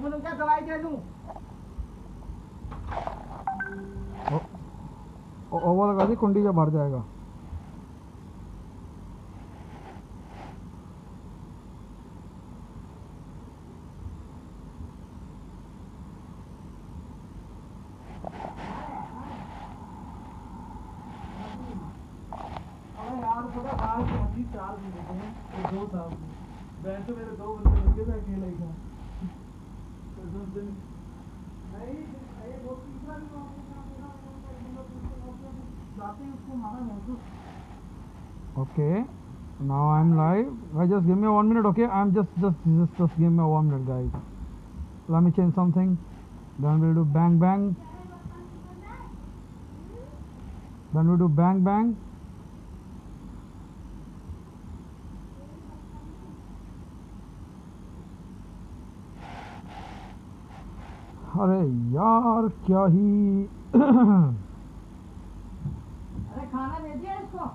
दवाई दे दूँ? ओ- ओ लगा दी कुंडी जब भर जाएगा। okay? I'm just, just, just, just give me one minute, guys. Let me change something. Then we'll do bang bang. Then we'll do bang bang. अरे यार क्या ही अरे खाना दे दिया इसको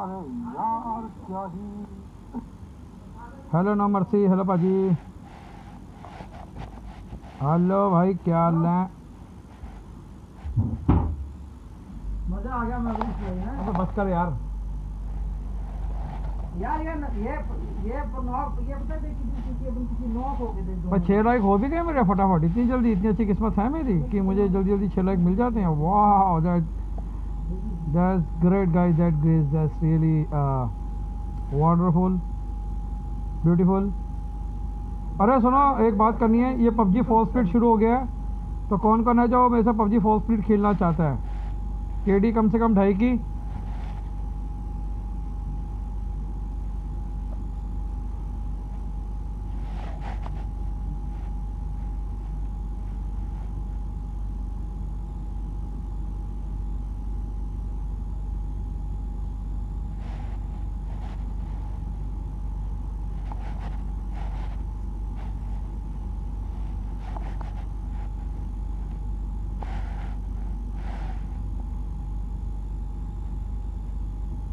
अरे यार क्या ही हेलो नो मर्सी हेलो भाजी हेलो भाई क्या हाल है? मज़ा आ गया मैं ना बस कर यार। यार ये ये ये नॉक ये पता है किसी नॉक हो गए थे पर छः लाइक हो भी गए मेरे फटाफट। इतनी जल्दी इतनी अच्छी किस्मत है मेरी कि मुझे जल्दी जल्दी छः लाइक मिल जाते हैं। वाह that that's great guys that grace that's really wonderful beautiful अरे सुनो, एक बात करनी है, ये पबजी फॉल स्प्लिट शुरू हो गया है तो कौन कौन है जो मेरे से पबजी फॉल स्प्लिट खेलना चाहता है? केडी कम से कम ढाई की।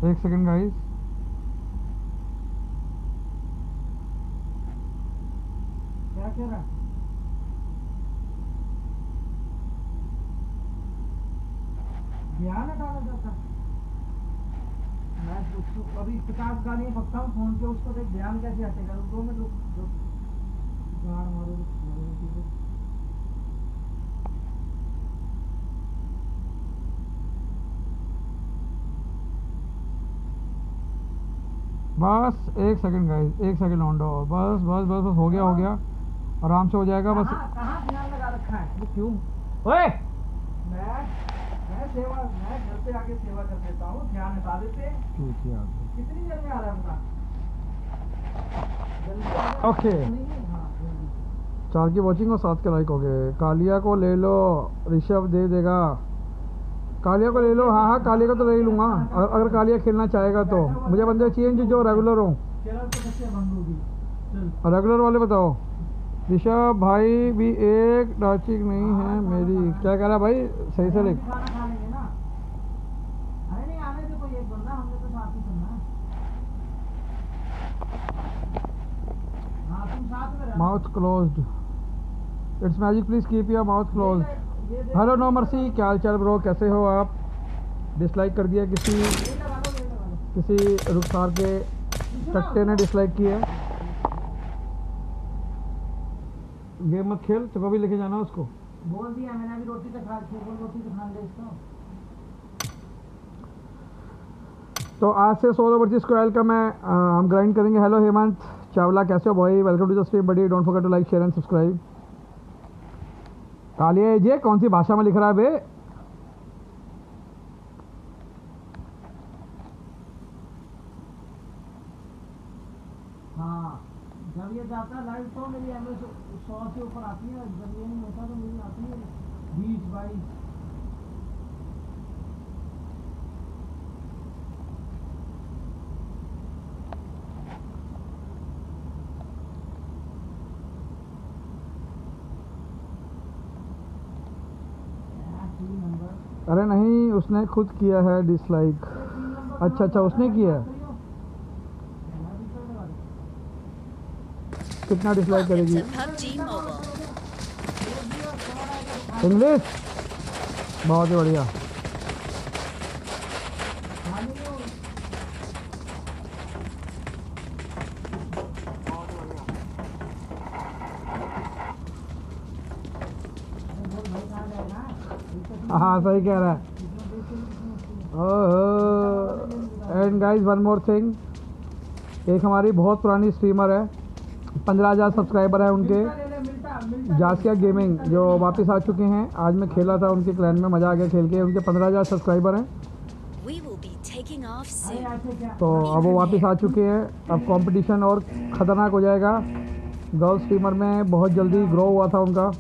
एक सेकंड गाइस क्या कह रहा ध्यान हटाना चाहता मैं उसको अभी पचास गाली पकता हूँ, फ़ोन पे उसको देख ध्यान कैसे हटेगा दो मिनट रुक, मारो रुक, रुक। बस एक सेकंड गाइस एक सेकंड ऑन और बस बस बस बस हो गया हो गया। आराम से हो जाएगा बस। कहाँ कहाँ लगा रखा है? ये क्यों? ओए! मैं मैं सेवा मैं घर पे आके सेवा कर देता हूँ ध्यान हटा देते कितनी देर में आ रहा है बता? जल्दी आ रहा है? ओके। हाँ। चार की वॉचिंग और सात के लाइक हो गए। कालिया को ले लो ऋषभ दे देगा। कालिया को ले लो। हाँ हाँ कालिया को तो ले लूँगा। अगर अगर कालिया खेलना चाहेगा तो। मुझे बंदे चाहिए जो रेगुलर हो। रेगुलर वाले बताओ। ऋषभ भाई भी एक डाचिक नहीं है मेरी। क्या कह रहा भाई? सही से लिख mouth closed it's magic please keep your mouth closed hello no mercy क्या हाल चाल ब्रो? कैसे हो आप? डिसलाइक कर दिया किसी किसी रुखसार के टट्टे ने डिसलाइक किया। है गेम मत खेल चुका भी लेके जाना उसको। बोल दिया मैंने अभी रोटी रोटी तो इसको। तो आज से सोलह वर्सेस को का मैं अ, हम ग्राइंड करेंगे। हेलो हेमंत चावला कैसे हो भाई? Welcome to the stream buddy don't forget to like share and subscribe Kaliya ये कौन सी भाषा में लिख रहा है बे? हाँ जब ये जाता है लाइव तो मेरी एम सौ से ऊपर आती है, जब ये नहीं होता तो मेरी आती है बीस बाईस तीन नंबर अरे नहीं उसने खुद किया है डिसलाइक अच्छा अच्छा उसने किया है। कितना डिसलाइक करेगी. इंग्लिश बहुत ही बढ़िया। हाँ सही कह रहा है। And guys one more thing एक हमारी बहुत पुरानी स्ट्रीमर है। पंद्रह हज़ार सब्सक्राइबर है उनके। जासिया गेमिंग जो वापस आ चुके हैं। आज मैं खेला था उनके क्लैन में मज़ा आ गया खेल के। उनके पंद्रह हज़ार सब्सक्राइबर हैं। तो अब वो वापस आ चुके हैं। अब कंपटीशन और ख़तरनाक हो जाएगा। गर्ल स्ट्रीमर में बहुत जल्दी ग्रो हुआ था उनका।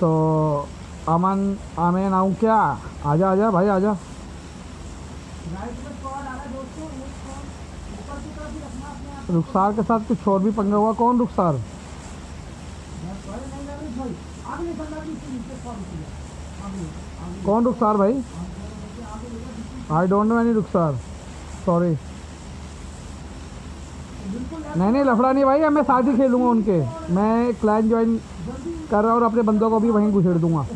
तो अमन आमेन आऊँ क्या? आजा आजा भाई, आजा। रुखसार के साथ कुछ और भी पंगा हुआ? कौन रुखसार? कौन रुखसार भाई? I don't know any Rukhsar. Sorry नहीं नहीं, लफड़ा नहीं भाई, अब मैं साथ ही खेलूँगा उनके। मैं क्लाइंट ज्वाइन कर रहा और अपने बंदों को भी वहीं घुसेड़ दूँगा।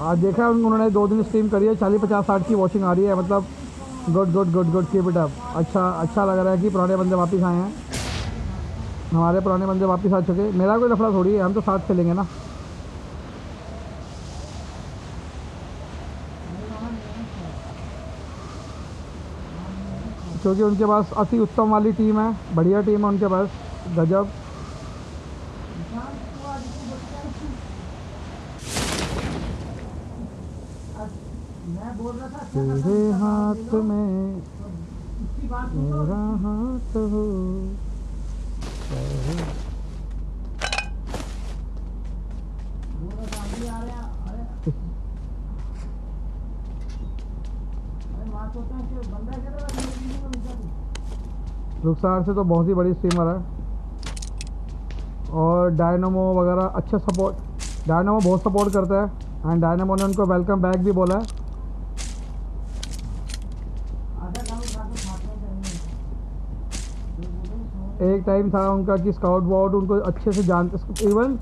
आज देखा उन्होंने दो दिन स्ट्रीम करी है, चालीस पचास साठ की वॉचिंग आ रही है मतलब good good good good keep it up अच्छा अच्छा लग रहा है कि पुराने बंदे वापस आए हैं। हमारे पुराने बंदे वापस आ चुके मेरा कोई लफड़ा थोड़ी है, हम तो साथ खेलेंगे ना। क्योंकि उनके पास अति उत्तम वाली टीम है, बढ़िया टीम है उनके पास, गजब निशान को आज को बच्चा मैं बोल रहा था अच्छा खासा तेरे निशान हाथ ले लो। में इसकी बात सुनो मेरा हाथ हो बोल रहा था अभी आ रहे हैं अरे अरे बात होता है कि बंदा कह रहा है मेरे में मिलता तू रुखसार से तो बहुत ही बड़ी स्ट्रीमर है। और डायनामो वगैरह अच्छा सपोर्ट डायनामो बहुत सपोर्ट करता है। एंड डायनामो ने उनको वेलकम बैक भी बोला है आधा गाँव उठा के खाते हैं जो बोले सो एक टाइम था उनका कि स्काउट वाउट उनको अच्छे से जानते इवन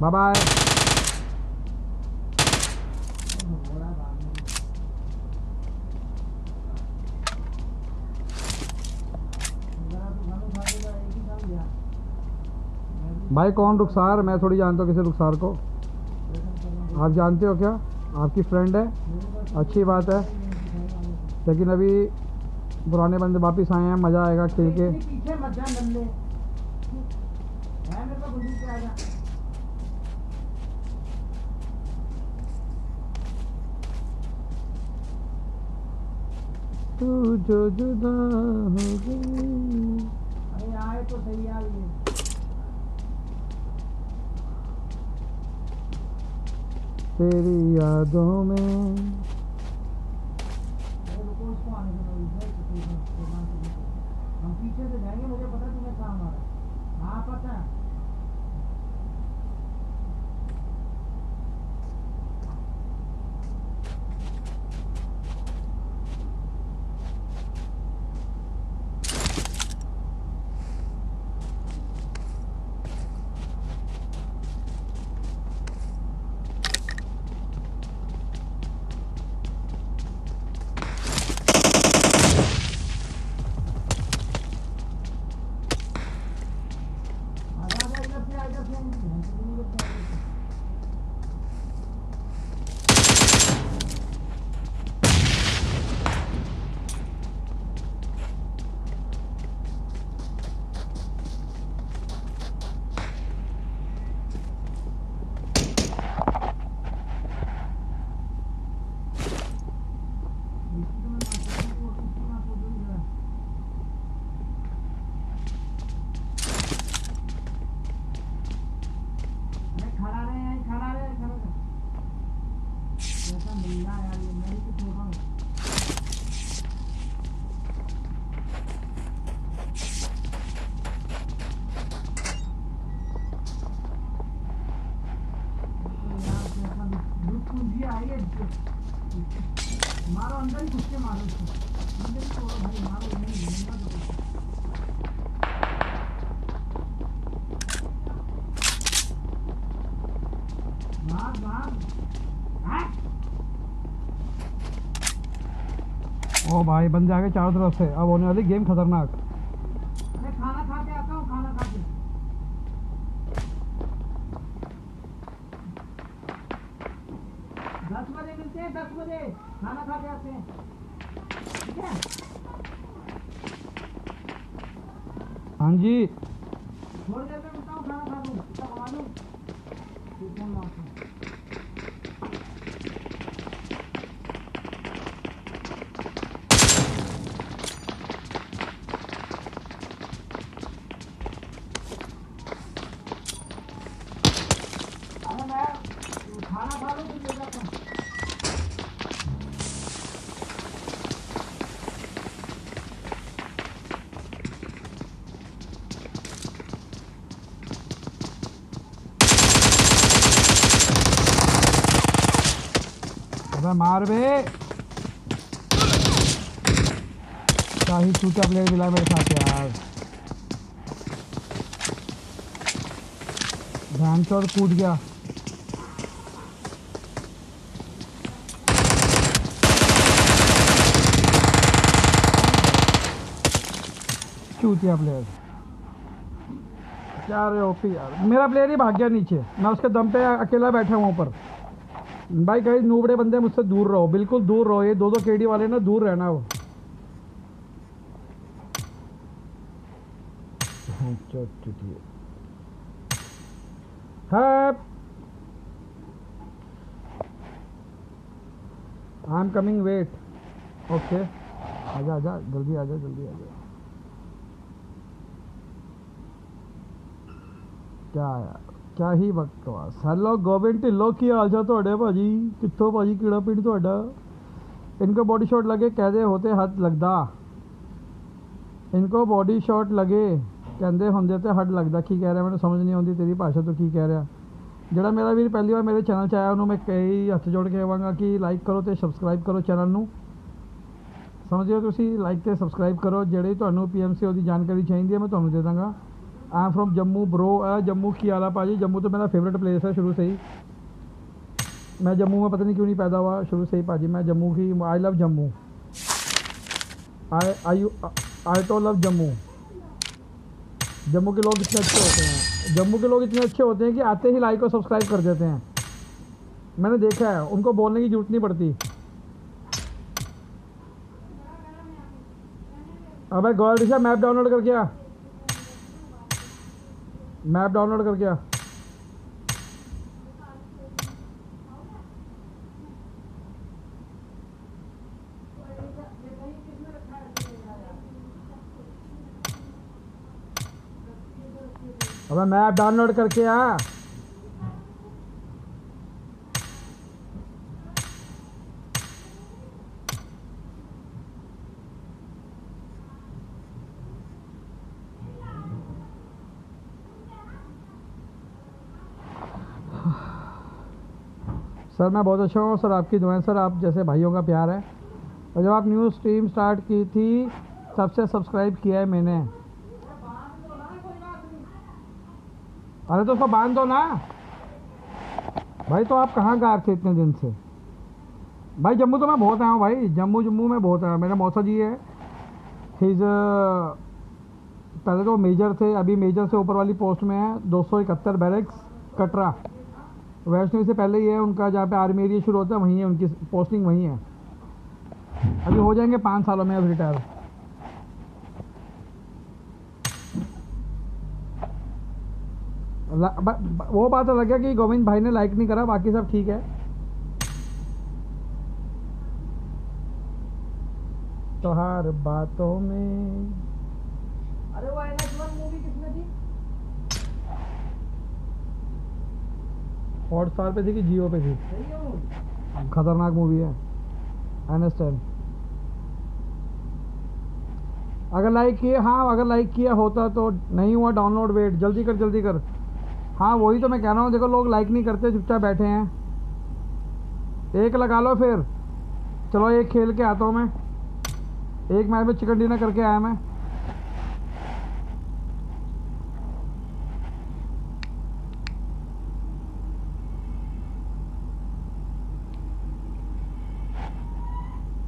बाय बाय भाई कौन रुखसार? मैं थोड़ी जानता हूँ किसी रुखसार को। आप जानते हो क्या? आपकी फ्रेंड है। अच्छी बात है। लेकिन अभी पुराने बंदे वापस आए हैं, मज़ा आएगा खेल के। आ तू जो जुदा हो गई। अरे आए तो सही यार ये तेरी यादों में। पीछे से जाएँगे मुझे पता तुम्हें हाँ पता है। भाई बंदे आगे चारों तरफ़ से। अब होने वाली गेम खतरनाक मैं खाना खा के आता हूँ खाना खा के दस बजे मिलते हैं दस बजे खाना खा के आते हैं ठीक है हाँ जी थोड़ी देर में मिलता हूँ खाना खा लूँ तब खा लूँ फिर फ़ोन मारता हूँ अरे मैं खाना खा लूँ फिर ले जाता हूँ अबे मार बे ही चूचा प्लेयर मिला मेरे साथ यार। ध्यान चोर कूद गया। चूतिया प्लेयर क्या रे ओपी यार। मेरा प्लेयर ही भाग गया नीचे। मैं उसके दम पे अकेला बैठा हूँ ऊपर। भाई कहीं नूबड़े बंदे मुझसे दूर रहो। बिल्कुल दूर रहो। ये दो दो केडी वाले ना, दूर रहना वो। I am coming wait okay आजा आजा जल्दी आजा जल्दी आजा क्या यार ਕਿਆ ਹੀ ਬਕਵਾਸ ਹੈਲੋ ਗੋਬਿੰਦ ਢਿੱਲੋਂ ਕੀ ਹਾਲ ਚਾਲ ਤੁਹਾਡੇ ਭਾਜੀ ਕਿੱਥੋਂ ਭਾਜੀ ਕਿਹੜਾ ਪਿੰਡ ਤੁਹਾਡਾ इनको बॉडी शॉट लगे कहते होते हद लगदा इनको बॉडी शॉट लगे ਕਹਿੰਦੇ ਹੁੰਦੇ ਤੇ ਹੱਡ ਲੱਗਦਾ ਕੀ ਕਹਿ ਰਿਹਾ ਮੈਨੂੰ ਸਮਝ ਨਹੀਂ ਆਉਂਦੀ ਤੇਰੀ ਭਾਸ਼ਾ ਤੋਂ ਕੀ ਕਹਿ ਰਿਹਾ ਜਿਹੜਾ ਮੇਰਾ ਵੀਰ ਪਹਿਲੀ ਵਾਰ ਮੇਰੇ ਚੈਨਲ 'ਚ ਆਇਆ ਉਹਨੂੰ ਮੈਂ ਕਈ ਹੱਥ ਜੋੜ ਕੇ ਕਹਾਂਗਾ ਕਿ ਲਾਈਕ ਕਰੋ ਤੇ ਸਬਸਕ੍ਰਾਈਬ ਕਰੋ ਚੈਨਲ ਨੂੰ ਸਮਝਿਓ ਤੁਸੀਂ ਲਾਈਕ ਤੇ ਸਬਸਕ੍ਰਾਈਬ ਕਰੋ ਜਿਹੜੀ ਤੁਹਾਨੂੰ ਪੀਐਮਸੀਓ ਦੀ ਜਾਣਕਾਰੀ ਚਾਹੀਦੀ ਹੈ ਮੈਂ ਤੁਹਾਨੂੰ ਦੇ ਦਾਂਗਾ I am from Jammu bro Jammu की आला पाजी। जम्मू तो मेरा फेवरेट प्लेस है, शुरू से ही। मैं जम्मू में पता नहीं क्यों नहीं पैदा हुआ, शुरू से ही पाजी। मैं जम्मू की I love Jammu. I I आई तो लव जम्मू। जम्मू के लोग इतने अच्छे होते हैं। जम्मू के लोग इतने अच्छे होते हैं कि आते ही लाइक और सब्सक्राइब कर देते हैं। मैंने देखा है, उनको बोलने की ज़रूरत नहीं पड़ती। अबे गौर मैप डाउनलोड कर आ मैप डाउनलोड कर आ अबे मैप डाउनलोड करके आ सर, मैं बहुत अच्छा हूँ सर, आपकी दुआएँ, सर, आप जैसे भाइयों का प्यार है। और जब आप न्यूज़ स्ट्रीम स्टार्ट की थी, तब से सब्सक्राइब किया है मैंने। अरे तो उसको बाँध दो ना। भाई तो आप कहाँ गायब थे इतने दिन से? भाई, जम्मू तो मैं बहुत आया हूँ भाई। जम्मू जम्मू में बहुत आया मेरा मौसा जी है। हिज पहले तो मेजर थे, अभी मेजर से ऊपर वाली पोस्ट में है। दो सौ इकहत्तर बैरक्स कटरा। वैष्णवी से पहले ही है, उनका जहाँ पे आर्मी एरिया शुरू होता है, वहीं है, उनकी पोस्टिंग वहीं है। अभी हो जाएँगे पाँच सालों में अब रिटायर वो बात अलग है कि गोविंद भाई ने लाइक नहीं करा, बाकी सब ठीक है। तो हर बातों में अरे वो मूवी किसमें थी हॉटस्टार पे थी कि जियो पे थी खतरनाक मूवी है। एन एस टेन अगर लाइक किए हाँ अगर लाइक किया होता तो नहीं हुआ डाउनलोड वेट जल्दी कर जल्दी कर। हाँ वही तो मैं कह रहा हूँ, देखो लोग लाइक नहीं करते, चुपचाप बैठे हैं। एक लगा लो फिर। चलो, एक खेल के आता हूँ मैं। एक मैच में चिकन डिनर करके आया मैं।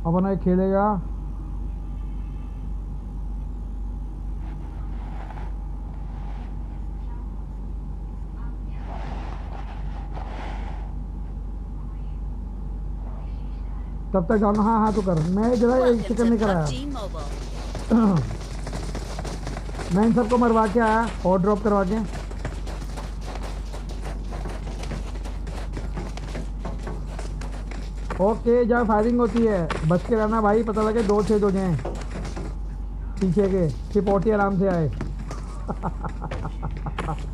अपन खेलेगा। तब तक जाना हाँ हाँ तो कर। मैं जरा एक चिकन नहीं कराया मैं इन सबको मरवा के आया और ड्रॉप करवा के। ओके जहाँ फायरिंग होती है बच के रहना भाई पता लगे दो छेद हो जाए। पीछे के सिपोटी आराम से आए।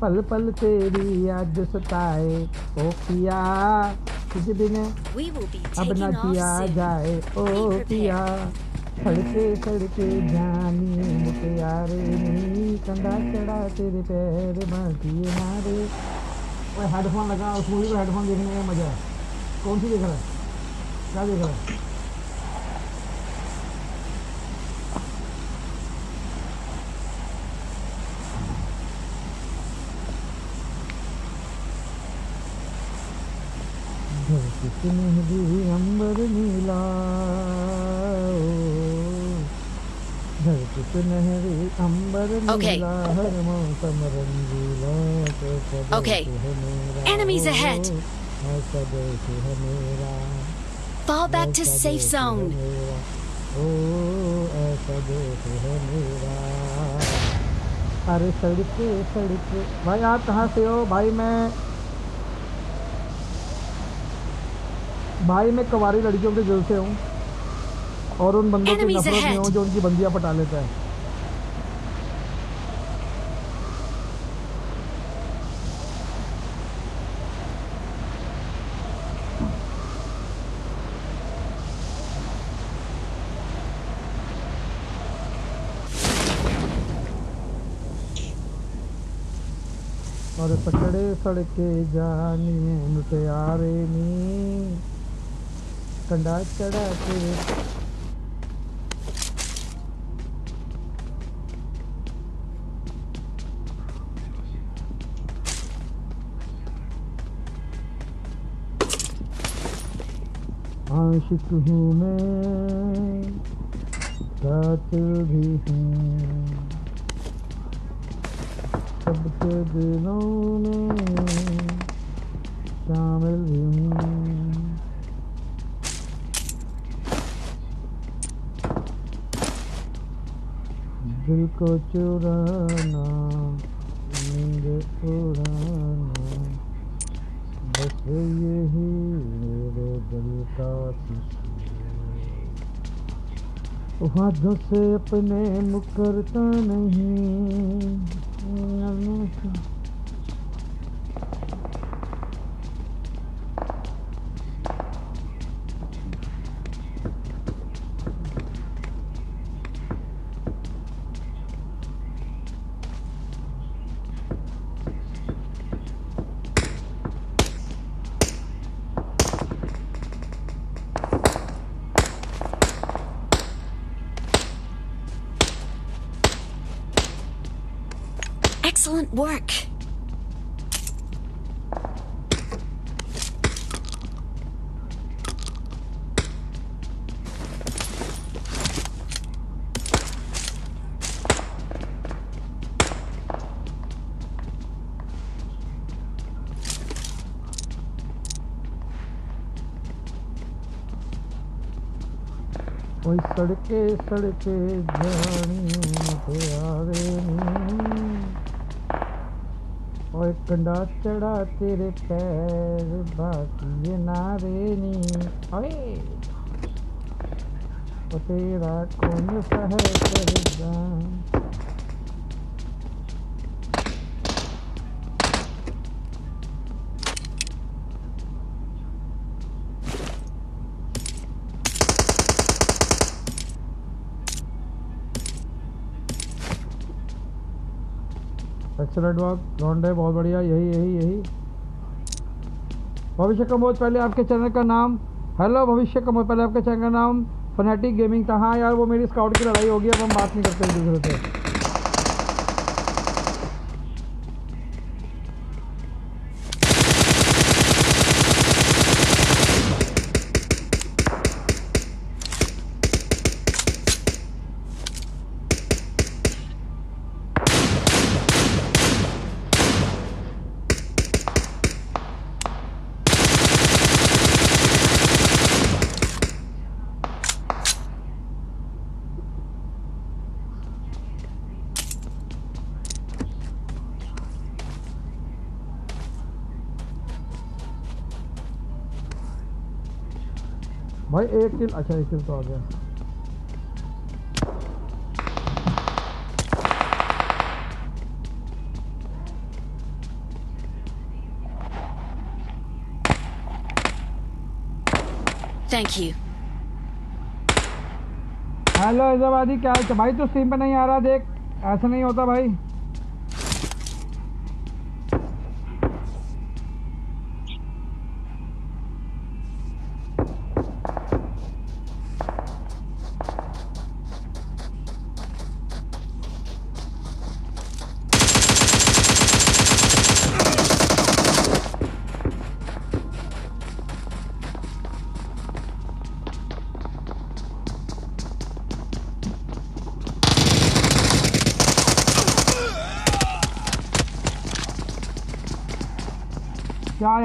पल पल तेरी याद सताए ओ पिया will be अब न soon. जाए ओ पिया। सड़के सड़के जानी मुटियारे नी कंधा चढ़ा तेरे पैर ओए हेडफोन लगा उस मूवी को हेडफोन देखने में मज़ा है। कौन सी देख रहा है क्या देख रहा है धरती सुनहरी अंबर नीला ओ, धरती सुनहरी अंबर Okay. नीला हर मौसम रंगीला कैसा देश Okay. है मेरा Enemies O, ahead. Fall back to safe zone. अरे सड़के सड़के। भाई आप कहाँ से हो? भाई मैं भाई मैं कवारी लड़कियों के दिल से हूँ। और उन बंदों के नफरत में हूँ जो उनकी बंदियाँ पटा लेता है। और पकड़े सड़के जानिए मुटियारे नी। कंडा चढ़ा के। आशिक हूँ मैं कातिल भी हूँ। सबके दिलों में शामिल भी हूँ दिल को चुराना, नींद उड़ाना बस यही मेरे दिल का वादों से अपने मुकरता नहीं। давно еще. सड़के सड़के जानी आवे ओए कंडा चढ़ा तेरे पैर, बाकी नी। अरे! ओ तेरा कौन सा है एक्सलेंट वर्क ग्राउंड है बहुत बढ़िया, यही यही यही। भविष्य कमोज पहले आपके चैनल का नाम। हेलो भविष्य कमोज पहले आपके चैनल का नाम। फनेटिक गेमिंग था हाँ यार, वो मेरी स्काउट की लड़ाई होगी, अब हम बात नहीं करते एक दूसरे से। एक किल अच्छा एक किल तो आ गया। Thank you. हेलो हैदराबादी क्या भाई तो स्ट्रीम पे नहीं आ रहा देख ऐसा नहीं होता भाई।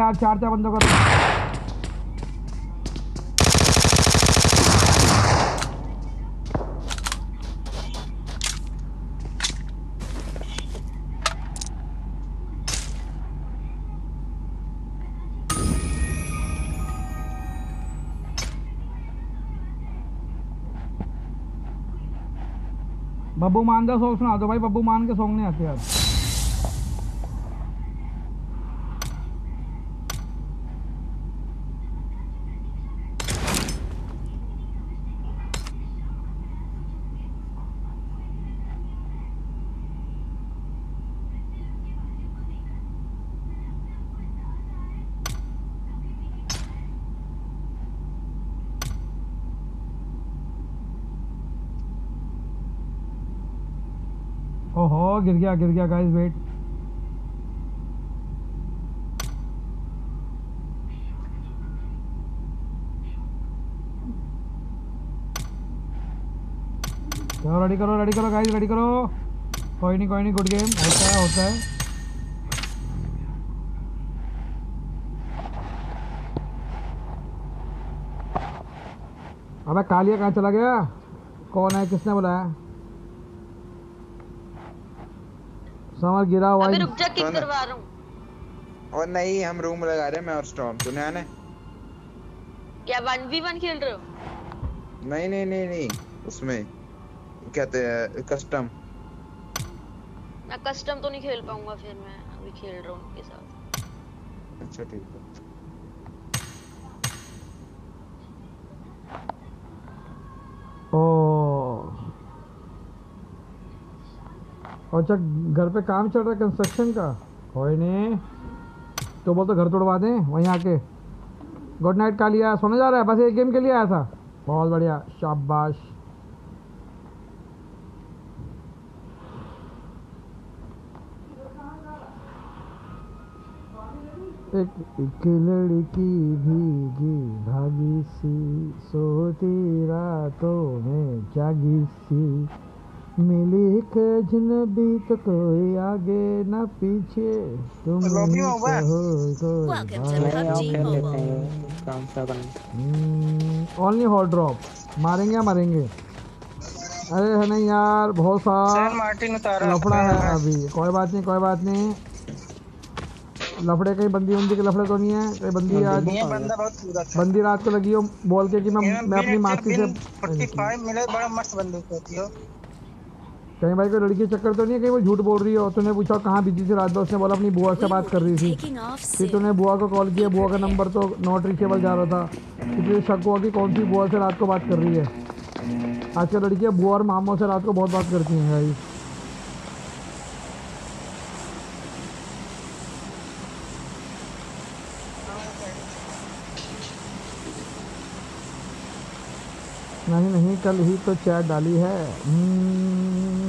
यार चार चार बंदों का बब्बू मान का सॉन्ग सुना दो भाई, बब्बू मान के सॉन्ग नहीं आते यार ओहो गिर गया गिर गया गाइस वेट चलो रेडी करो रेडी करो गाइस रेडी करो. कोई नहीं कोई नहीं गुड गेम होता है होता है. अबे, कालिया कहाँ चला गया? कौन है? किसने बुलाया? समर गिरा हुआ अबे है। रुक जा किक करवा रहा हूँ। और नहीं हम रूम लगा रहे हैं मैं और स्टॉर्म तूने आना? क्या वन वी वन खेल रहे हो? नहीं नहीं नहीं नहीं उसमें कहते हैं कस्टम मैं कस्टम तो नहीं खेल पाऊँगा फिर मैं अभी खेल रहा हूँ उनके साथ। अच्छा ठीक है। ओ अच्छा घर पे काम चल रहा है कंस्ट्रक्शन का, कोई नहीं। तो बोल तो घर तोड़वा दें, वहीं आके। गुड नाइट का लिया सोने जा रहा है? बस एक गेम के लिए आया था। बहुत बढ़िया। शाबाश। एक एक लड़की भीगी, भागी सी, सोती रातों में जागी सी। मिली एक अजनबी तो कोई आगे ना पीछे तुम ही है? ओनली हॉट ड्रॉप मारेंगे या मरेंगे? अरे है नहीं यार बहुत सा लफड़ा है अभी। कोई बात नहीं कोई बात नहीं। लफड़े कहीं बंदी उंदी के लफड़े तो नहीं है कहीं बंदी आज ये बंदा बहुत पूरा बंदी रात को लगी हो बोल के कि मैं मैं अपनी मासी से 45 मिले बड़ा मस्त बंदूक होती हो। कहीं भाई कोई लड़की चक्कर तो नहीं है? कहीं वो झूठ बोल रही हो? तूने पूछा कहाँ बिज़ी थी रात भर? उसने बोला अपनी बुआ से बात कर रही थी। फिर तूने बुआ को कॉल किया बुआ का नंबर तो नॉट रिचेबल जा रहा था। तो इसलिए शक हुआ कि कौन सी बुआ से रात को बात कर रही है। आजकल लड़कियाँ बुआ और मामों से रात को बहुत बात करती हैं भाई। नहीं नहीं कल ही तो चैट डाली है। हम्म।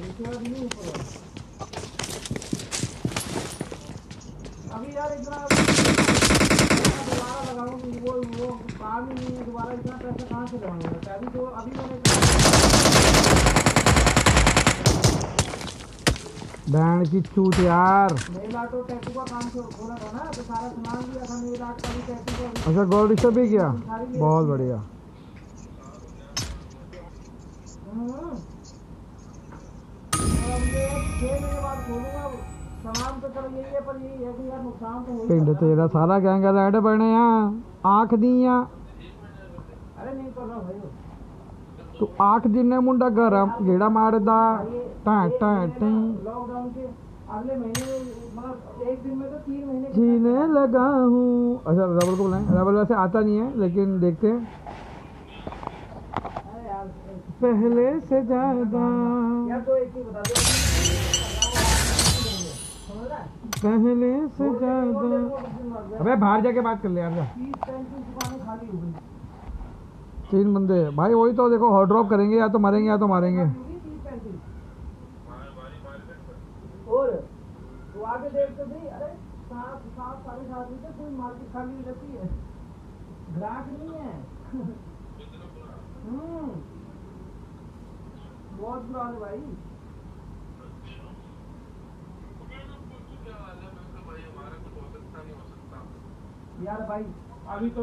नीचे वाली नहीं ऊपर वाली। अभी यार इतना दोबारा लगाऊँगी वो वो काम ही नहीं है दोबारा इतना पैसा कहाँ से लगाऊँगा अभी तो अभी मैंने बैंड की छूट यार नेल आर्ट और टैटू का काम खो- खोला था ना तो सारा सामान लिया था नेल आर्ट का टैटू का भी अच्छा गोल्ड रिश्ता भी किया? बहुत बढ़िया। तो यार तो पिंड तेरा सारा गैंग लैड बने आख दी अरे नहीं कर रहा भाई। तू अगले महीने मतलब एक दिन में तो तीन महीने के जीने लगा हूँ। अच्छा रबल को बुलाएँ। रबल वैसे आता नहीं है लेकिन देखते हैं। पहले से ज़्यादा। पहले से ज़्यादा। अबे बाहर जाके बात कर ले यार जा तीस पैंतीस दुकानें खाली हो गई तीन बंदे। भाई वही तो देखो हॉट ड्रॉप करेंगे या तो मारेंगे या तो मारेंगे। होगी तीस पैंतीस और तो आगे देख तो सही अरे सात सात साढ़े सात बजे कोई मार्केट खाली रहती है। ग्राहक नहीं है। हम्म। बहुत बुरा है भाई। यार भाई अभी तो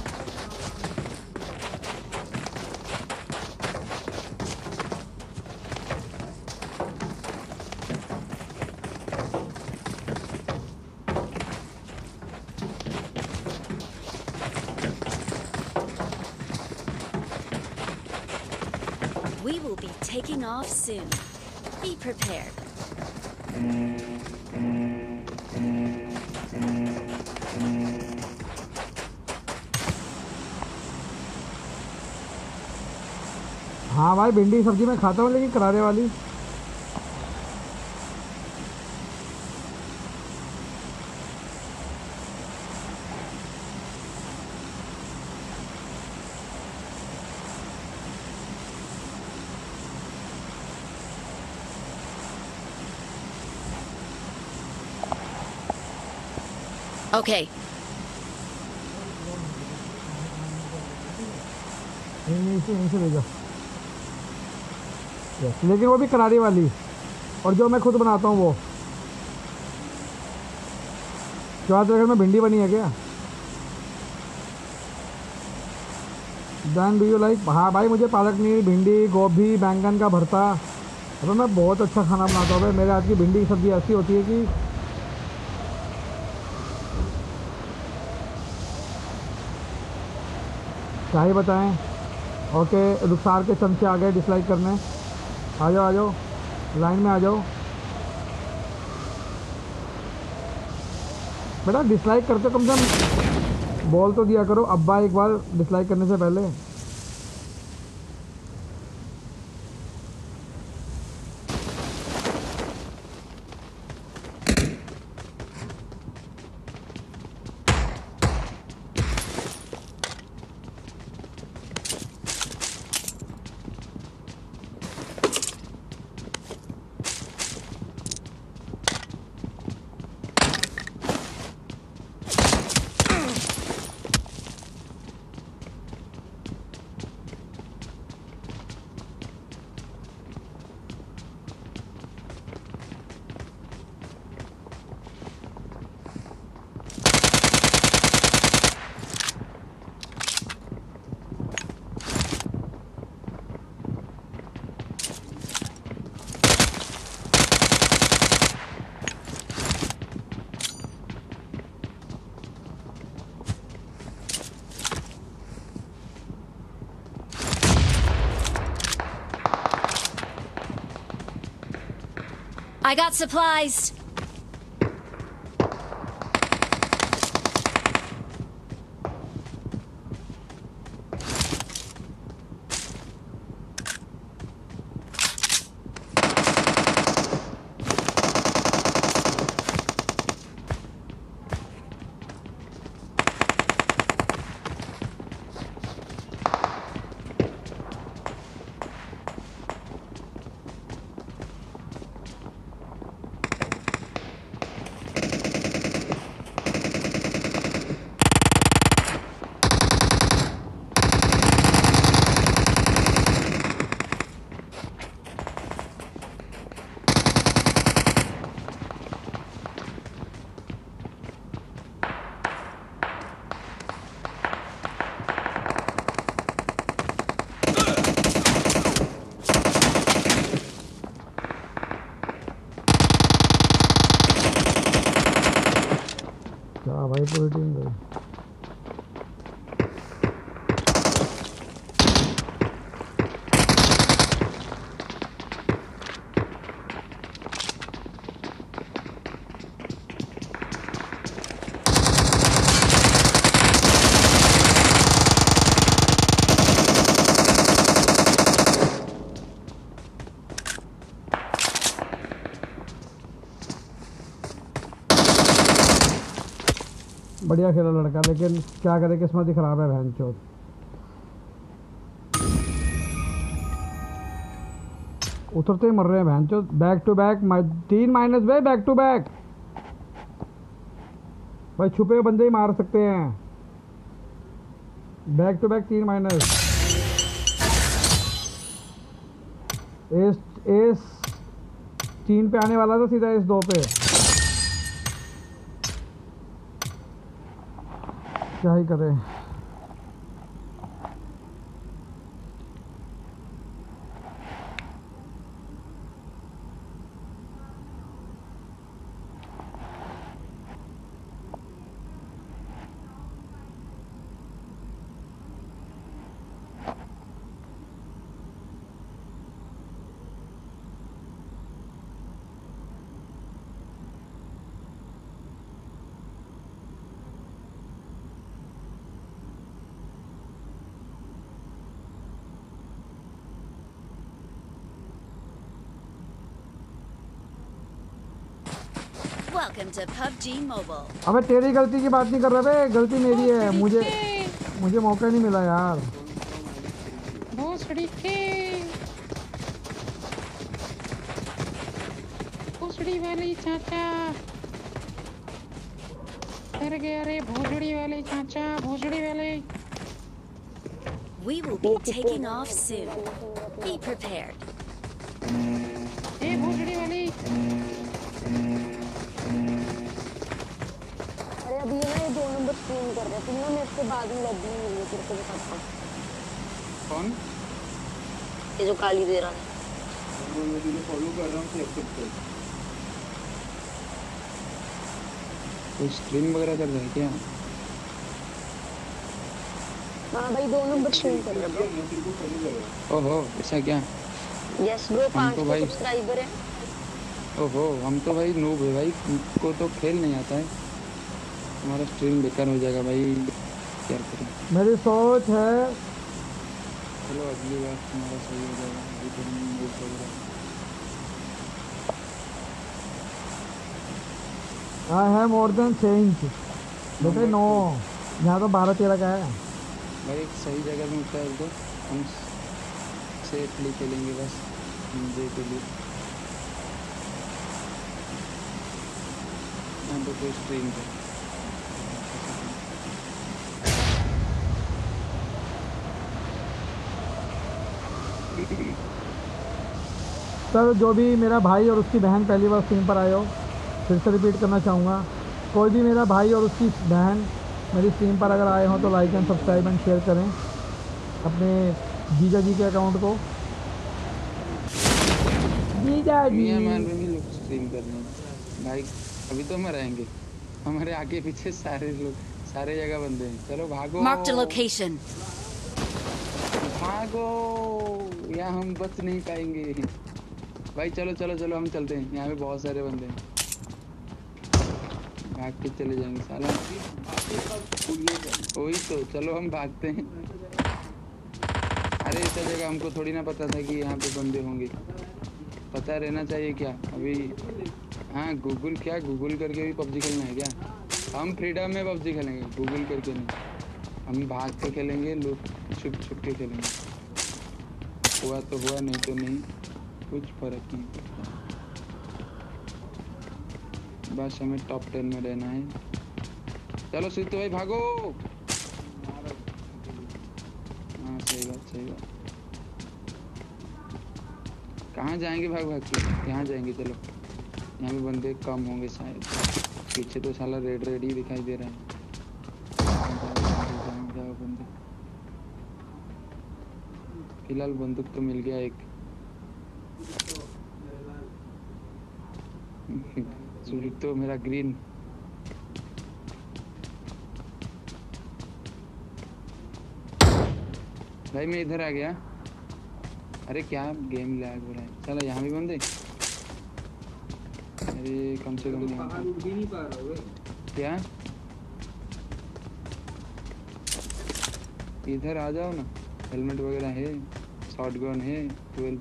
Taking off soon. Be prepared. हाँ भाई भिंडी सब्ज़ी मैं खाता हूँ लेकिन करारे वाली Okay, यहीं से यहीं से ले जाओ Yes, लेकिन वो भी करारी वाली। और जो मैं खुद बनाता हूँ वो। क्या तेरे घर में भिंडी बनी है क्या? देन डू यू लाइक हाँ भाई मुझे पालक पनीर भिंडी गोभी बैंगन का भरता। अबे मैं बहुत अच्छा खाना बनाता हूँ भाई। मेरे हाथ की भिंडी की सब्ज़ी ऐसी होती है कि क्या ही बताएँ। ओके, रुखसार के चमचे आ गए डिसलाइक करने। आ जाओ आ जाओ। लाइन में आ जाओ। बेटा डिसलाइक करते कम से कम, बॉल तो दिया करो। अब्बा एक बार डिसलाइक करने से पहले। I got supplies. बढ़िया खेला लड़का, लेकिन क्या करे, किस्मत ही खराब है बहन चोत उतरते ही मर रहे हैं बहन चोत बैक टू बैक तीन माइनस भाई बैक टू बैक भाई, छुपे हुए बंदे ही मार सकते हैं। बैक टू बैक तीन माइनस एस एस तीन पे आने वाला था सीधा एस दो पे। क्या ही करें। Welcome to PUBG Mobile. अबे तेरी गलती की बात नहीं कर रहा बे। गलती मेरी है। मुझे मुझे मौका नहीं मिला यार। भोसड़ी के भोसड़ी वाली चाचा। डर गया रे भोसड़ी वाले चाचा भोसड़ी वाले। We will be taking off soon. Be prepared. ए भोसड़ी वाली। ना ये दो नंबर स्क्रीन कर रहे हैं। तुम ना मेरे से बाद में लॉबी में मिलो तेरे को दिखाता कौन? ये जो काली दे रहा है। मैं तुझे फॉलो कर रहा हूँ तो एक्सेप्ट कर। कोई स्ट्रीम वगैरह कर रहा है क्या? हाँ भाई दो नंबर स्क्रीन कर रहे मैं तेरे को फॉलो कर रहा हूँ। ओहो ऐसा क्या? यस ब्रो पाँच तो भाई- सब्सक्राइबर है। ओहो हम तो भाई नूब है भाई। को तो खेल नहीं आता है। हमारा स्ट्रीम बेकार हो जाएगा भाई। क्या करें? मेरी सोच है। चलो अगली बार तुम्हारा सही हो जाएगा। अभी तो हम नूब हो रहा आई है मोर देन छः इंच बेटे नो यहाँ तो बारह तेरह का है। भाई एक सही जगह में उतार दो। हम सेफली खेलेंगे बस। मज़े के लिए। यहाँ पे कोई स्ट्रीम कर सर जो भी मेरा भाई और उसकी बहन पहली बार स्क्रीन पर आए हो फिर से रिपीट करना चाहूँगा। कोई भी मेरा भाई और उसकी बहन मेरी स्क्रीन पर अगर आए हों तो like and subscribe and share करें अपने जीजा जी के अकाउंट को। जीजा जी। मियाँ मान में भी लोग स्ट्रीम कर रहे हैं। भाई अभी तो हम रहेंगे। हमारे आगे पीछे सारे लोग सारे जगह बंदे हैं। चलो भागो। Marked a location. भागो या हम बच नहीं पाएँगे। भाई, चलो चलो चलो, हम चलते हैं। यहाँ पे बहुत सारे बंदे हैं। भाग के चले जाएँगे, साला। वही तो चलो, हम भागते हैं। अरे ऐसा जगह हमको थोड़ी ना पता था कि यहाँ पे बंदे होंगे। पता रहना चाहिए क्या? अभी हाँ गूगल क्या? गूगल करके भी पबजी खेलना है क्या? हम फ्रीडम में पबजी खेलेंगे गूगल करके नहीं। हम भाग के खेलेंगे लोग छुप छुप के खेलेंगे। हुआ तो हुआ, नहीं तो नहीं। कुछ फ़र्क नहीं पड़ता। बस हमें टॉप टेन में रहना है। चलो सिद्धू भाई, भागो। हाँ सही बात सही बात। कहाँ जाएँगे भाग भाग के? यहाँ जाएँगे, चलो। यहाँ पे बंदे कम होंगे शायद। पीछे तो साला रेड रेड ही दिखाई दे रहा है। फ़िलहाल बंदूक तो मिल गया एक। तो मेरा ग्रीन भाई मैं इधर आ गया। अरे क्या गेम लैग हो रहा है? चलो यहाँ भी बंदे अरे कम से कम यहाँ क्या? इधर आ जाओ ना। हेलमेट वगैरह है शॉट गन है। ट्वेल्व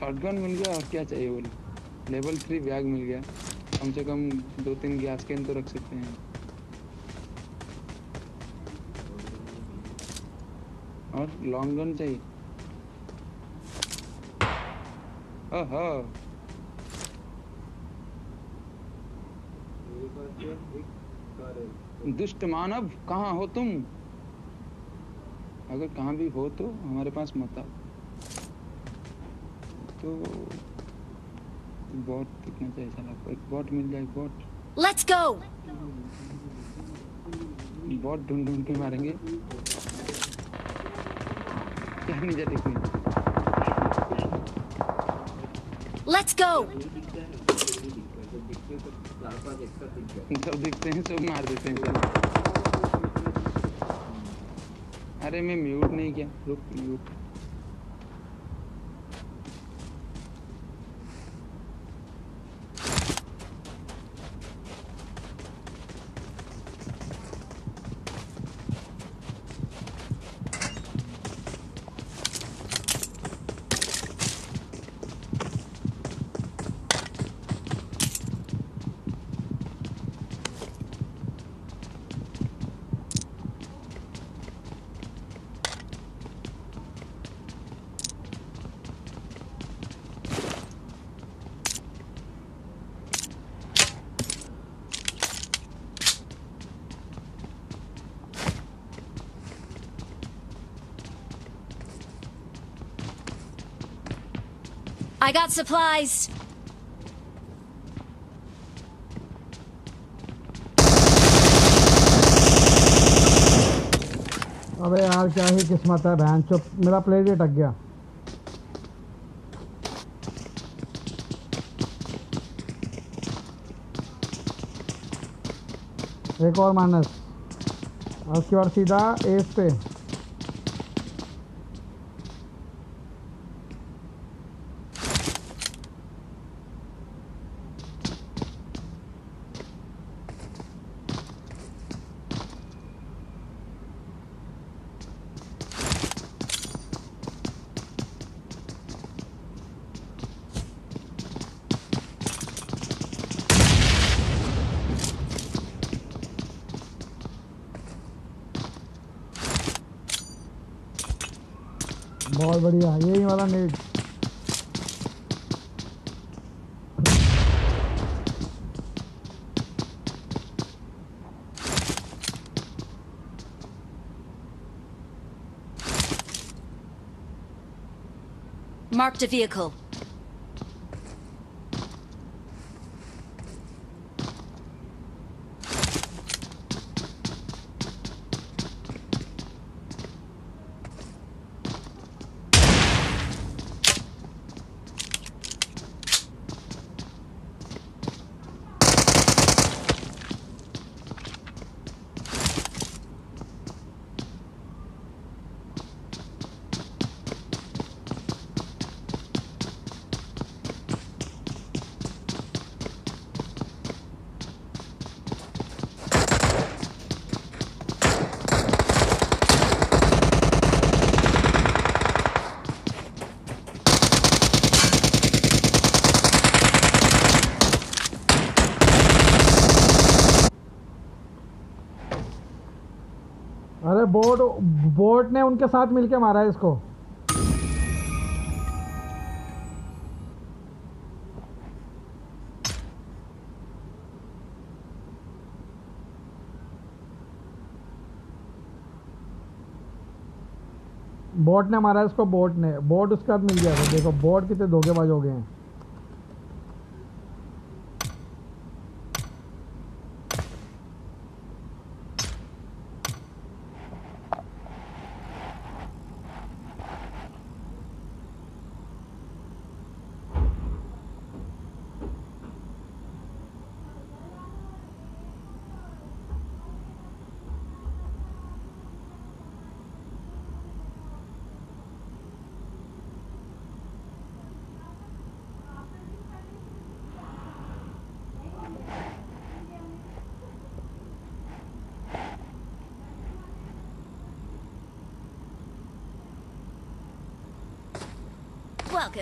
शॉट गन मिल गया, और क्या चाहिए बोलो? लेवल थ्री बैग मिल गया। कम से कम दो तीन गैस कैन तो रख सकते हैं। और लॉन्ग गन चाहिए। ओहो। दुष्ट मानव कहाँ हो तुम? अगर कहाँ भी हो तो हमारे पास मत आओ। तो बॉट कितना चाहिए साला एक बॉट मिल जाए बॉट Let's go! बॉट ढूंढ ढूंढ के मारेंगे। क्या नहीं जाती कोई? Let's go! सब दिखते हैं सब मार देते हैं सब। अरे मैं म्यूट नहीं किया। रुक म्यूट I got supplies. अबे यार, क्या ही किस्मत है बहन, चुप। मेरा प्लेट ही अटक गया। एक और माइनस उसके बाद सीधा एस पे। बढ़िया यही वाला net Marked a vehicle. Bot bot ने उनके साथ मिलके मारा है इसको। बोट ने मारा इसको, बोट ने। बोट उसके साथ मिल गया था। देखो, बोट कितने धोखेबाज हो गए हैं।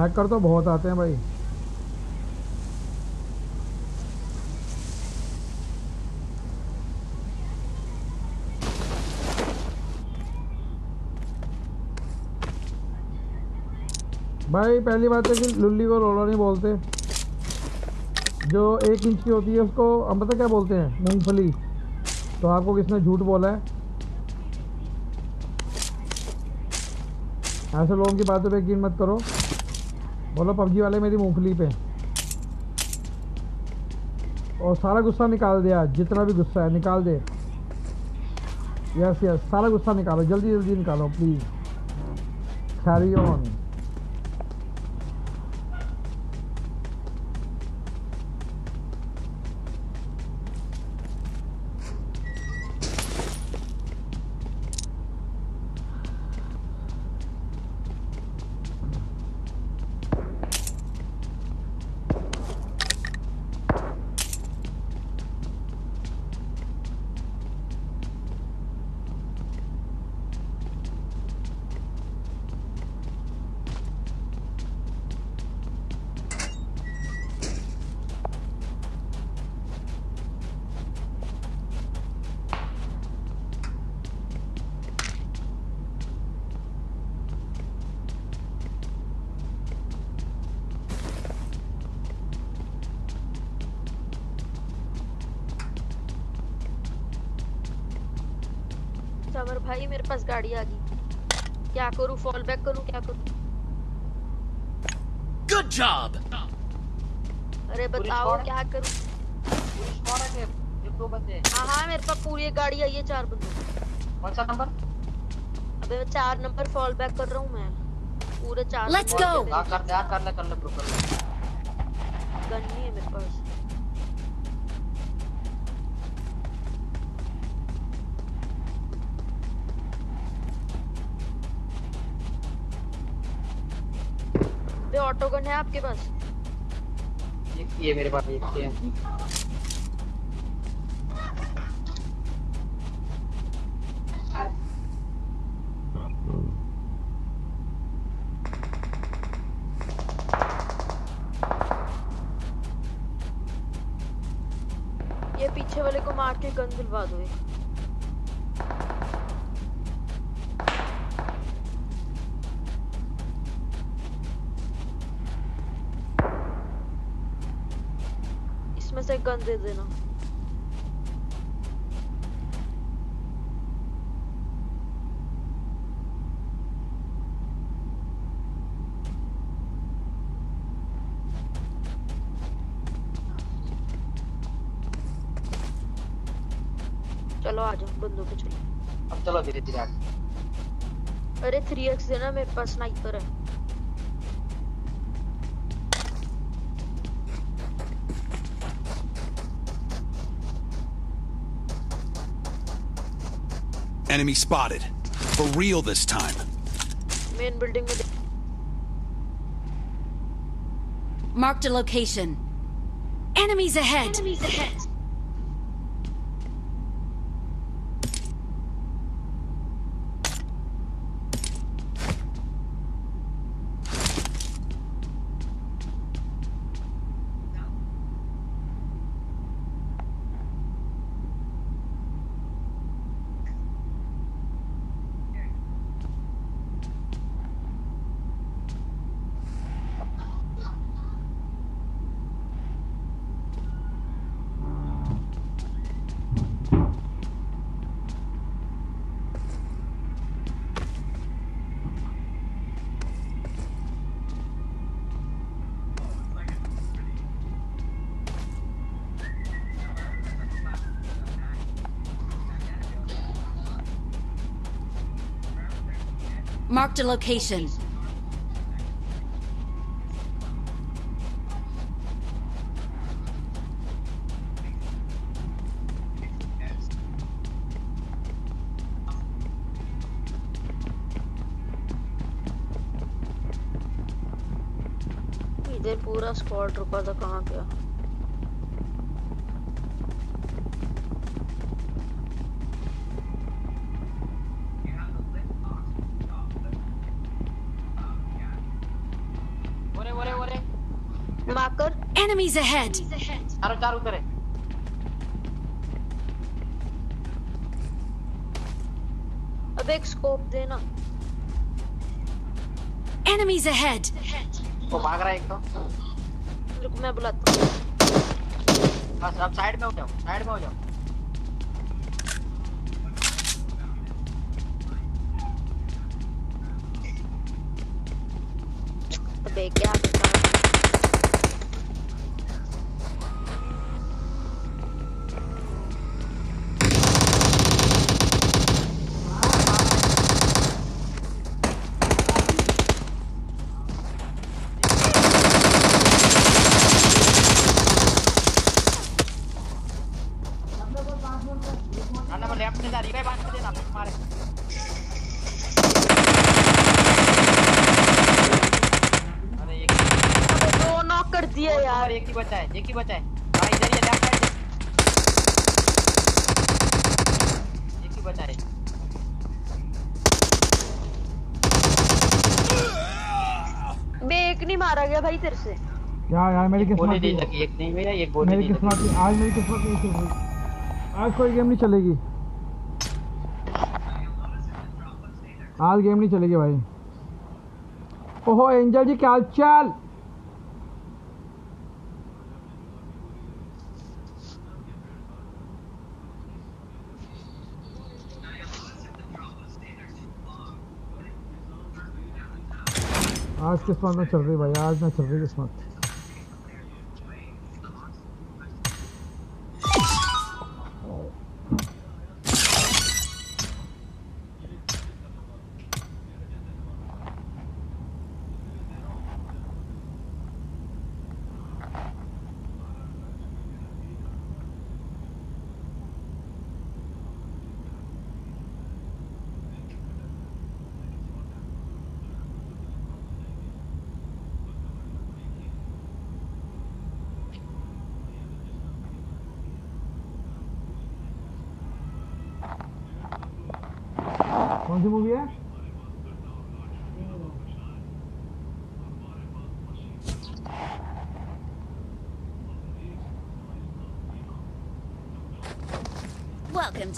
हैकर तो बहुत आते हैं भाई। भाई, पहली बात है कि लुल्ली को रोड़ा नहीं बोलते। जो एक इंच की होती है, उसको हम पता क्या बोलते हैं? मूंगफली। तो आपको किसने झूठ बोला है? ऐसे लोगों की बातों पे यकीन मत करो। बोलो, पबजी वाले मेरी मूंगफली पे। और सारा गुस्सा निकाल दिया जितना भी गुस्सा है, निकाल दे। यस यस सारा गुस्सा निकालो, जल्दी जल्दी निकालो प्लीज़ कैरी ऑन अटैक करूँ? दो बंदे हाँ हाँ मेरे पास पूरी एक गाड़ी आई है चार बंदे। कौन सा नंबर अबे चार नंबर फॉल बैक कर रहा हूँ मैं। पूरे चार लेट्स गो हाँ कर ले कर ले कर ले ब्रो कर ले। गन नहीं है मेरे पास। ऑटो गन है आपके पास? ये मेरे पास एक है दे देना। चलो आ जाओ बंदों पे चलो। अब चलो धीरे धीरे आगे। अरे थ्री एक्स देना मेरे पास स्नाइपर है। Enemy spotted. For real this time. Main building. Marked a location. Enemies ahead. Enemies ahead. Marked a location. Enemies ahead. चारों चार उधर है अब एक स्कोप देना Enemies ahead. वो भाग रहा है एक तो रुक मैं बुलाता हूँ बस अब साइड में हो जाओ साइड में हो जाओ मेरी किस्मत लगी एक नहीं मेरा एक गोली मेरी किस्मत आज मेरी किस्मत नहीं चल। रही आज कोई गेम नहीं चलेगी। आज गेम नहीं चलेगी भाई। ओहो एंजल जी क्या चाल? आज किस्मत में चल रही भाई आज में चल रही किस्मत।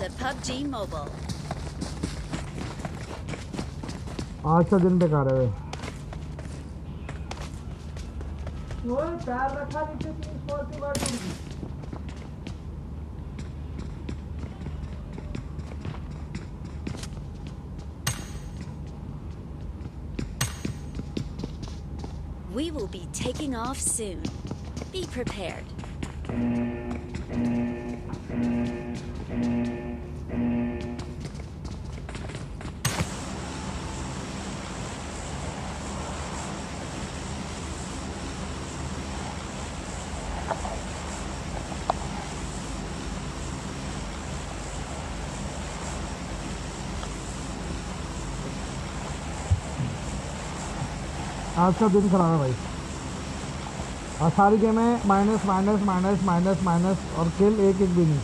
to PUBG Mobile. आज का दिन बेकार है वे ओए पैर रखा नीचे तीन स्पॉट के बाद उड़ गई। We will be taking off soon. Be prepared. आज का दिन खराब है भाई। और सारी गेमें minus minus minus minus minus और किल एक एक भी नहीं।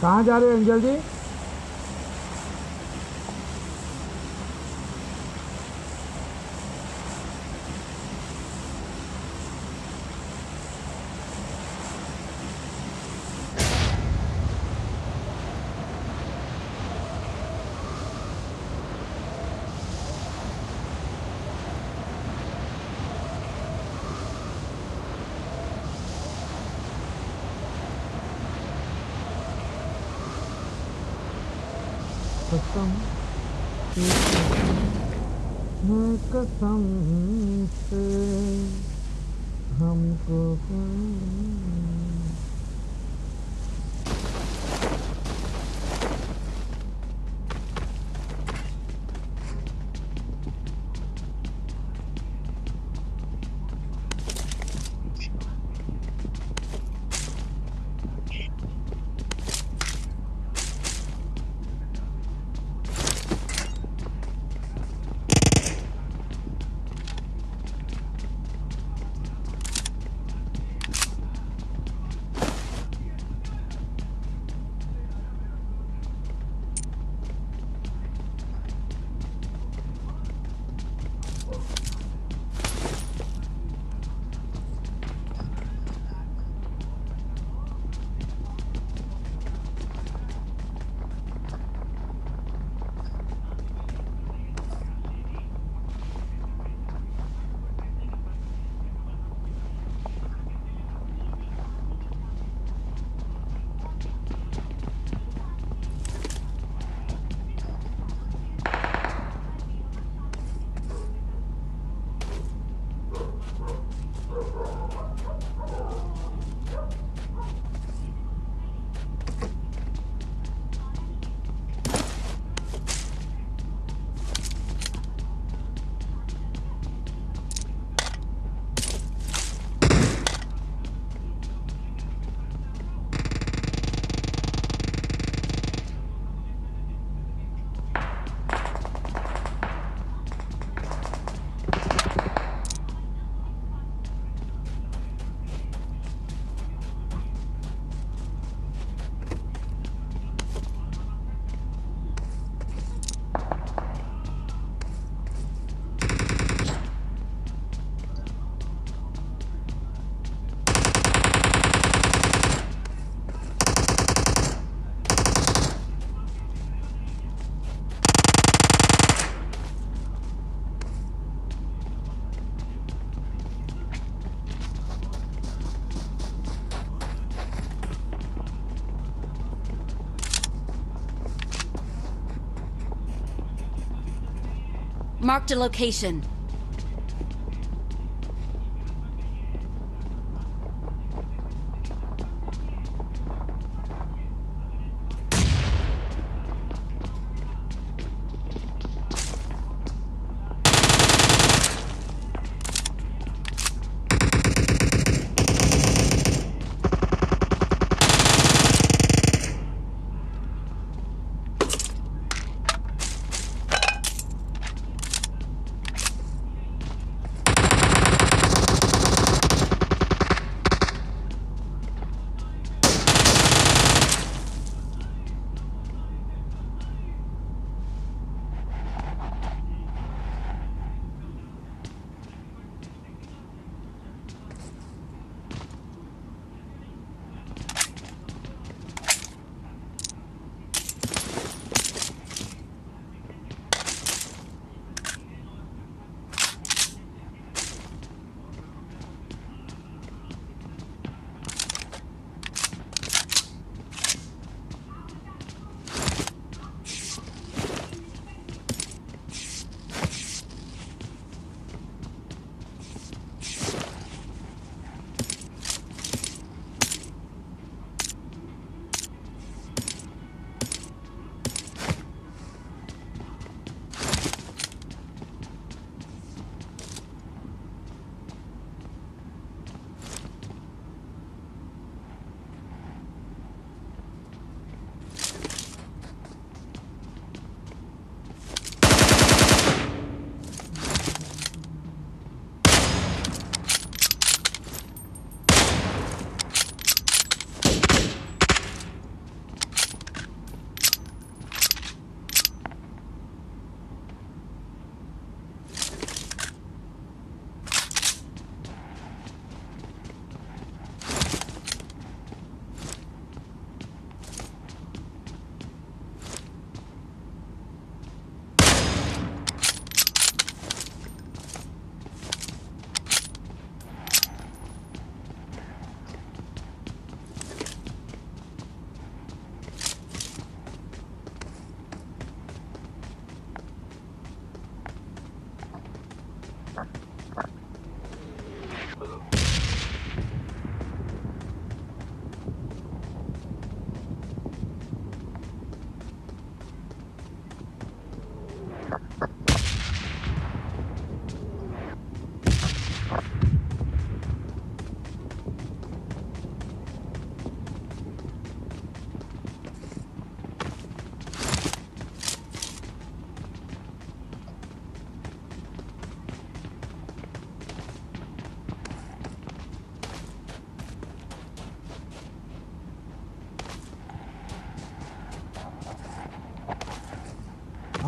कहाँ जा रहे हो, एंजल जी? कसम मैं कसम से हमको Marked a location.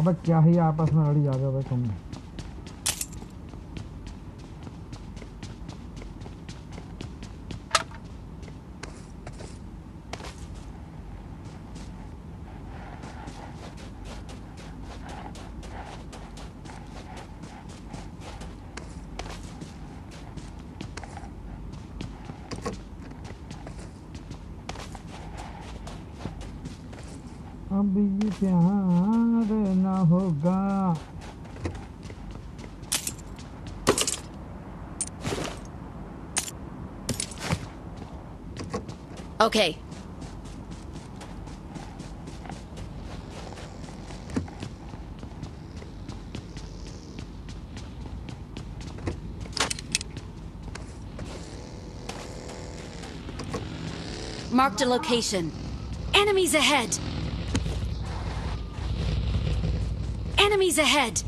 अबे क्या ही आपस में लड़ी जा रहे हो भाई तुम। Okay. Marked a location. Enemies ahead. Enemies ahead.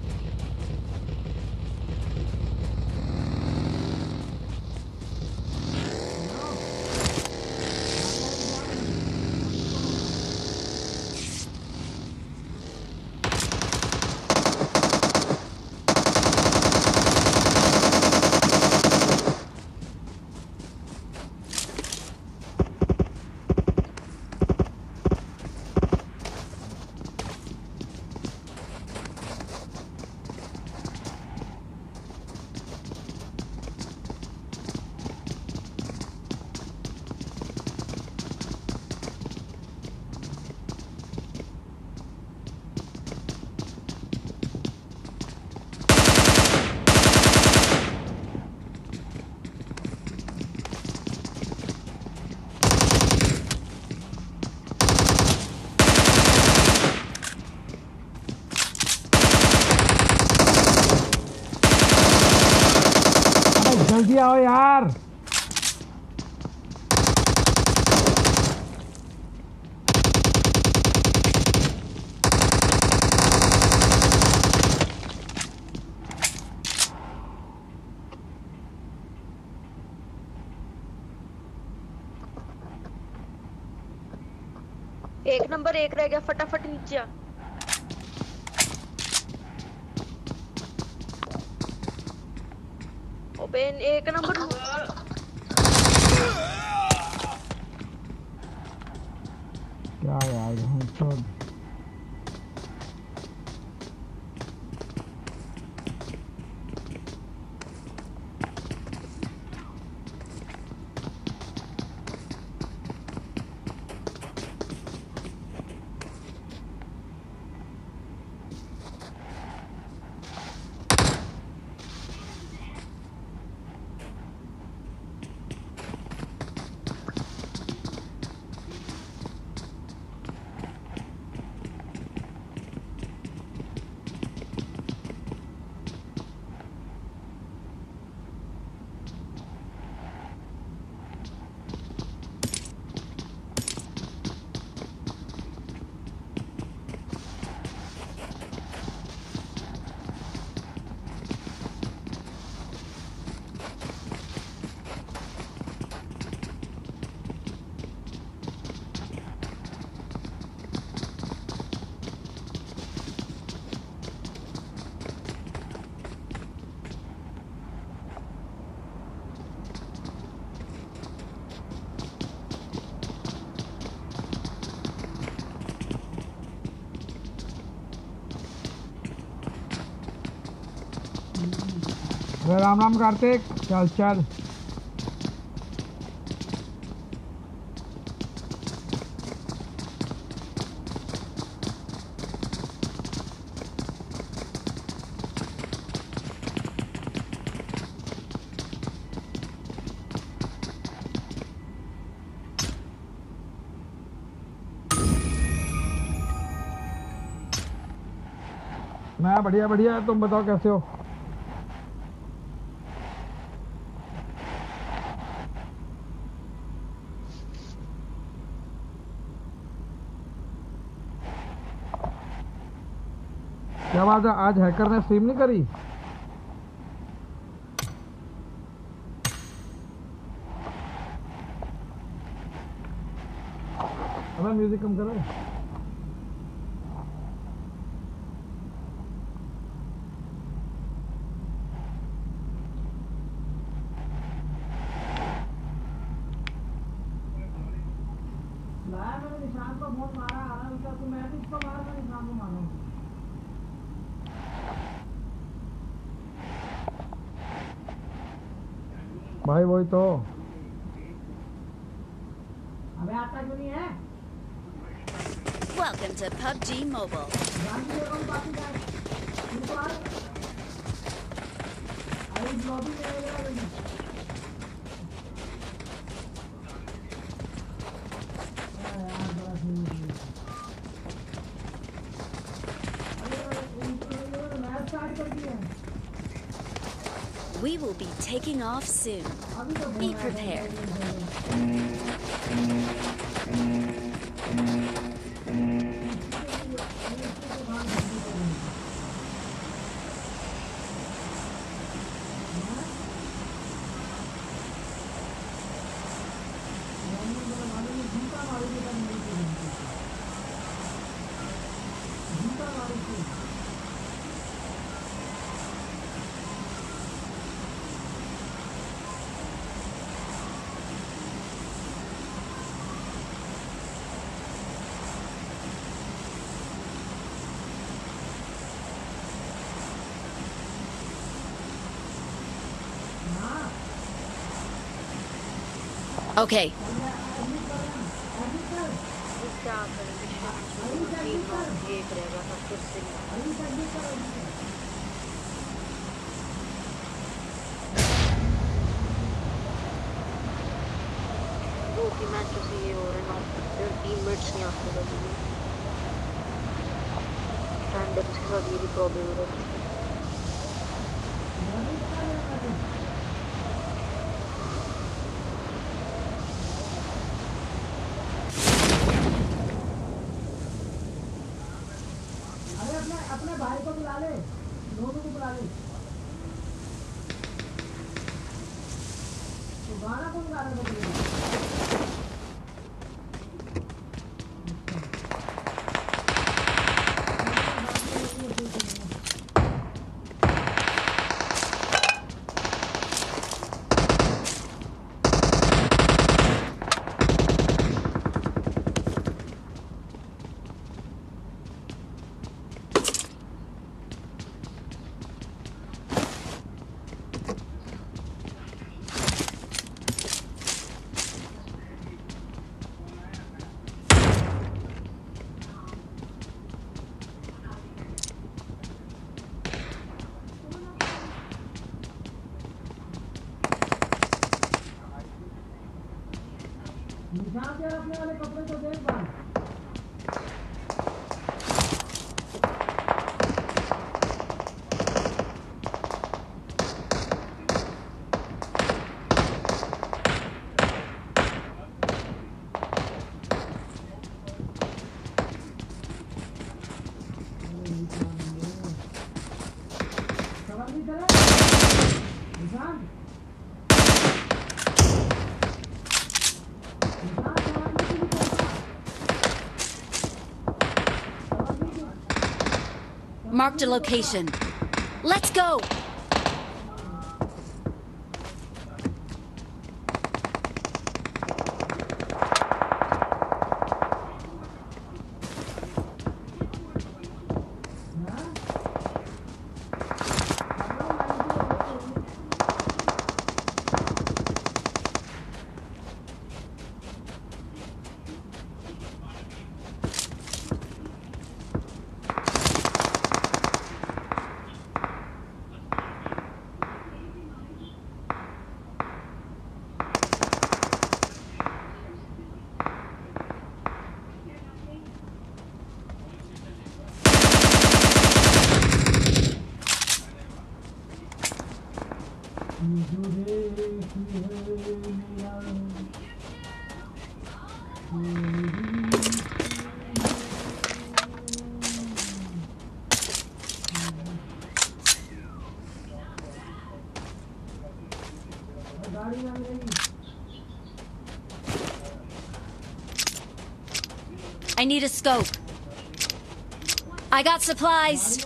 रह गया फटाफट नीचे आ अबे एक नंबर क्या यार हम सब अरे राम राम कार्तिक चल चल। मैं बढ़िया बढ़िया तुम बताओ कैसे हो? क्या आज हैकर ने स्ट्रीम नहीं करी। म्यूज़िक कम करो। Okay. प्रॉब्लम हो रही है Marked a location. Let's go! scope. I got supplies.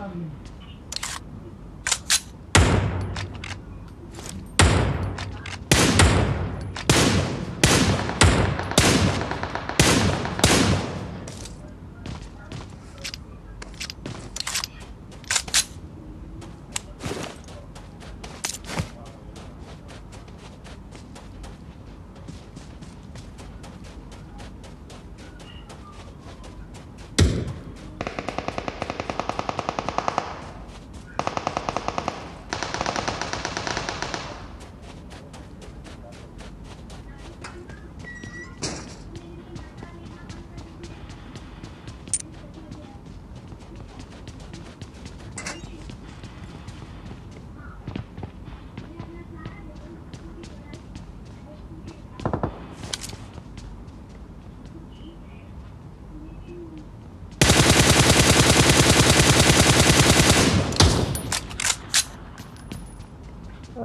दो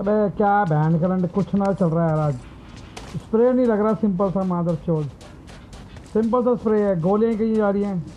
अबे क्या बैंड करंट कुछ ना चल रहा है आज। स्प्रे नहीं लग रहा सिंपल सा मादर चोल सिंपल सा स्प्रे है, गोलियाँ कहीं जा रही हैं।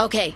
Okay,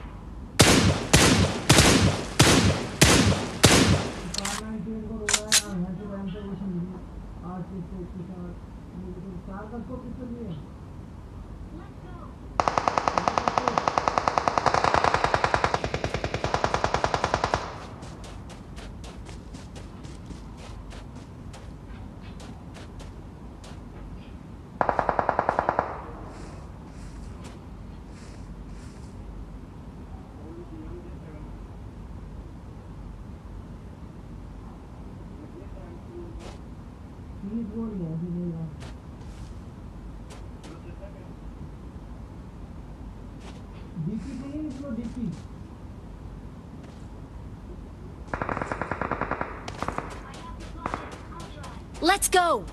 Let's go.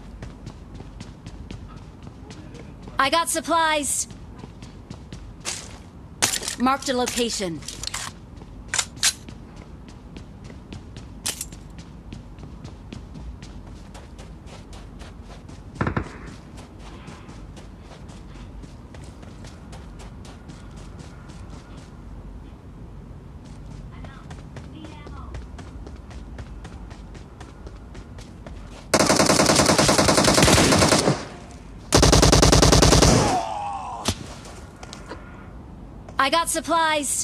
I got supplies. Marked a location. Got supplies.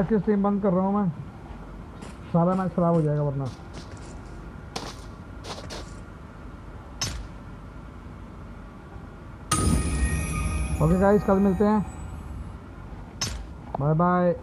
आज के स्ट्रीम बंद कर रहा हूँ मैं। सारा मैच खराब हो जाएगा वरना। ओके गाइस कल मिलते हैं। Bye bye